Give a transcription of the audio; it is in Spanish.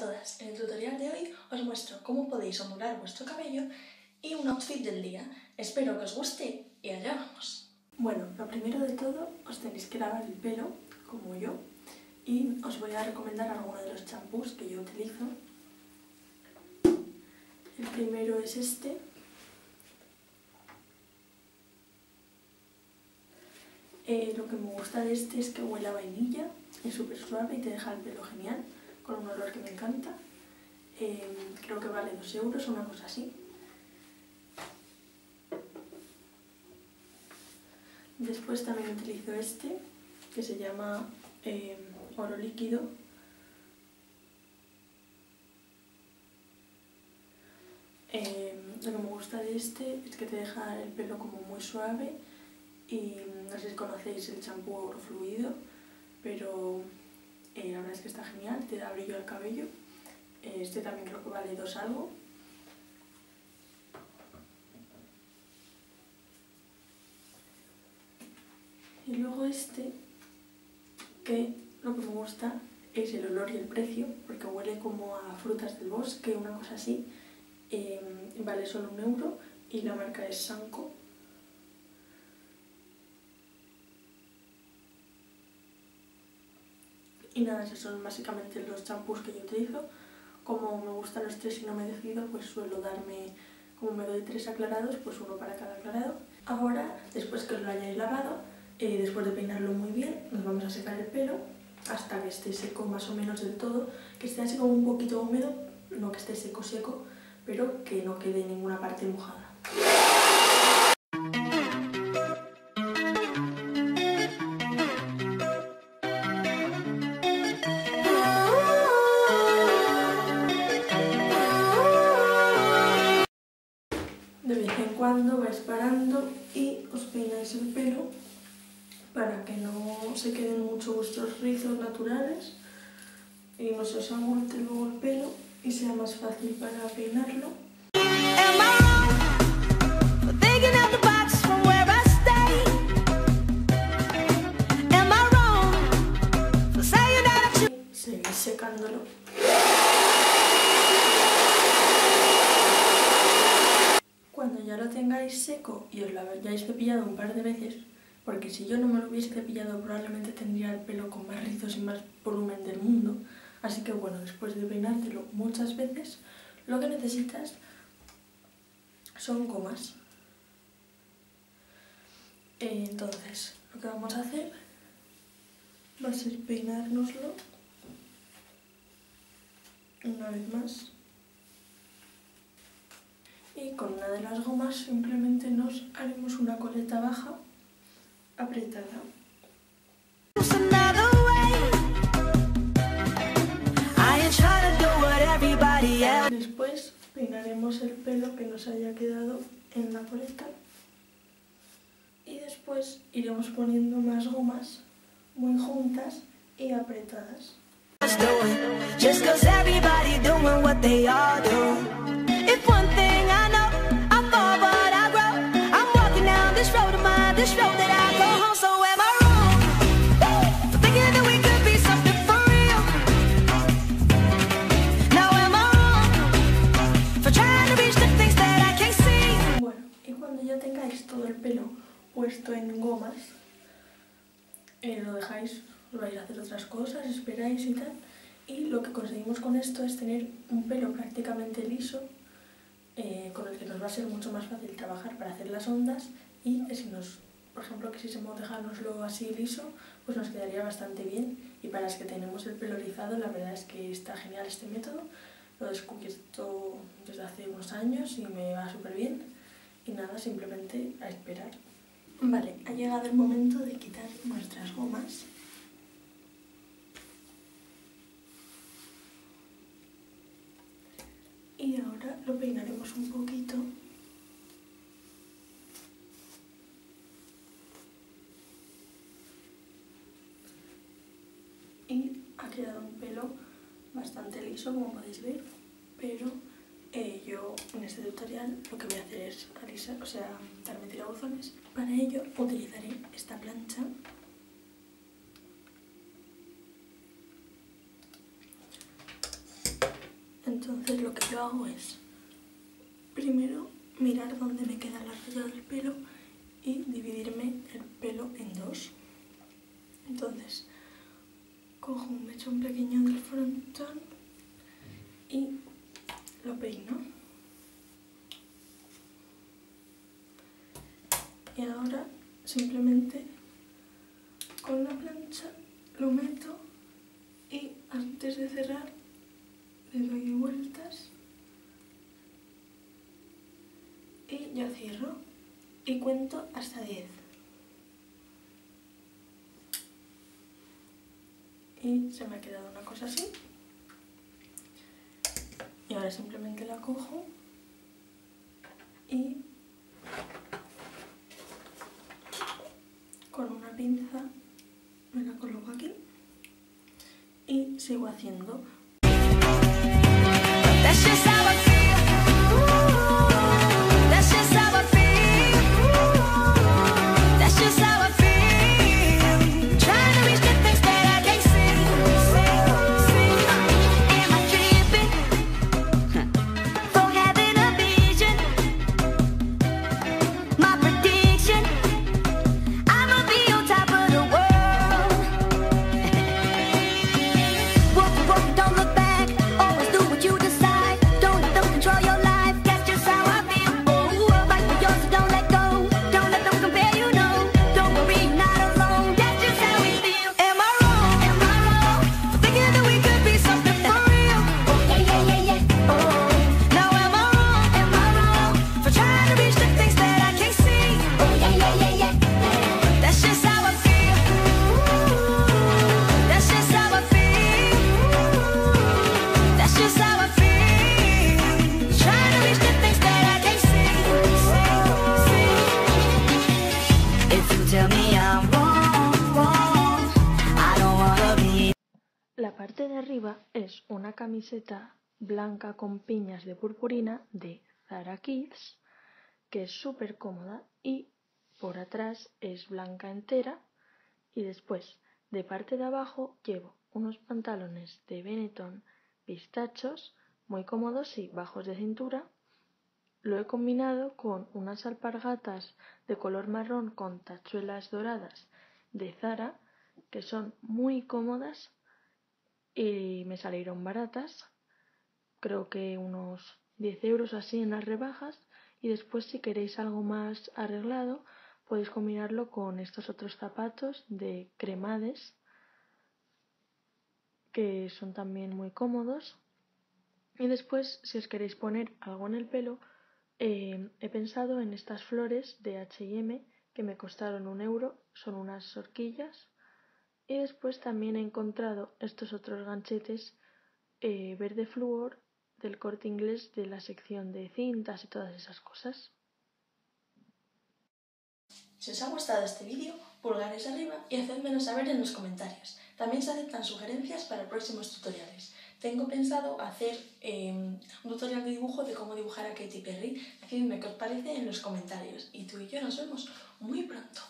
todas, en el tutorial de hoy os muestro cómo podéis ondular vuestro cabello y un outfit del día. Espero que os guste y allá vamos. Bueno, lo primero de todo os tenéis que lavar el pelo, como yo, y os voy a recomendar algunos de los champús que yo utilizo. El primero es este. Eh, lo que me gusta de este es que huele a vainilla, es súper suave y te deja el pelo genial con un olor que me encanta. Eh, creo que vale 2 euros o una cosa así. Después también utilizo este, que se llama eh, oro líquido. Eh, lo que me gusta de este es que te deja el pelo como muy suave y no sé si conocéis el champú oro fluido, pero eh, la verdad es que está genial, te da brillo al cabello. Eh, este también creo que vale dos algo. Y luego este, que lo que me gusta es el olor y el precio, porque huele como a frutas del bosque, una cosa así. Eh, vale solo un euro y la marca es Sanko. Y nada, esos son básicamente los champús que yo utilizo. Como me gustan los tres y no me decido, pues suelo darme, como me doy tres aclarados, pues uno para cada aclarado. Ahora, después que lo hayáis lavado, eh, después de peinarlo muy bien, nos vamos a secar el pelo hasta que esté seco más o menos del todo, que esté así como un poquito húmedo, no que esté seco seco, pero que no quede ninguna parte mojada. Cuando vais parando y os peináis el pelo para que no se queden mucho vuestros rizos naturales y no se os aguante luego el pelo y sea más fácil para peinarlo. Seguís secándolo. Cuando ya lo tengáis seco y os lo hayáis cepillado un par de veces, porque si yo no me lo hubiese cepillado probablemente tendría el pelo con más rizos y más volumen del mundo. Así que bueno, después de peinártelo muchas veces, lo que necesitas son gomas. Entonces, lo que vamos a hacer va a ser peinárnoslo una vez más. Y con una de las gomas simplemente nos haremos una coleta baja apretada. Después peinaremos el pelo que nos haya quedado en la coleta y después iremos poniendo más gomas muy juntas y apretadas. Tengáis todo el pelo puesto en gomas, eh, lo dejáis, lo vais a hacer otras cosas, esperáis y tal. Y lo que conseguimos con esto es tener un pelo prácticamente liso, eh, con el que nos va a ser mucho más fácil trabajar para hacer las ondas y si nos, por ejemplo, que si se dejárnoslo así liso, pues nos quedaría bastante bien. Y para las que tenemos el pelo rizado, la verdad es que está genial este método. Lo he descubierto desde hace unos años y me va súper bien. Y nada, simplemente a esperar. Vale, ha llegado el momento de quitar nuestras gomas. Y ahora lo peinaremos un poquito. Y ha quedado un pelo bastante liso, como podéis ver, pero eh, yo en este tutorial lo que voy a hacer es alisar, o sea, darme tirabuzones. Para ello utilizaré esta plancha Entonces lo que yo hago es, primero mirar dónde me queda la raya del pelo y dividirme el pelo en dos. Entonces, cojo un mechón pequeño del frontón y lo peino. Y ahora simplemente con la plancha lo meto y antes de cerrar le doy vueltas y ya cierro y cuento hasta 10 y se me ha quedado una cosa así. Y ahora simplemente la cojo y con una pinza me la coloco aquí y sigo haciendo una camiseta blanca con piñas de purpurina de Zara Kids, que es súper cómoda y por atrás es blanca entera y después de parte de abajo llevo unos pantalones de Benetton pistachos muy cómodos y bajos de cintura. Lo he combinado con unas alpargatas de color marrón con tachuelas doradas de Zara que son muy cómodas y me salieron baratas, creo que unos 10 euros así en las rebajas y después si queréis algo más arreglado podéis combinarlo con estos otros zapatos de cremades que son también muy cómodos. Y después si os queréis poner algo en el pelo eh, he pensado en estas flores de H&M que me costaron un euro, son unas horquillas y después también he encontrado estos otros ganchetes eh, verde flúor del corte inglés de la sección de cintas y todas esas cosas. Si os ha gustado este vídeo, pulgares arriba y hacedmelo saber en los comentarios. También se aceptan sugerencias para próximos tutoriales. Tengo pensado hacer em, un tutorial de dibujo de cómo dibujar a Katy Perry. Decidme qué os parece en los comentarios. Y tú y yo nos vemos muy pronto.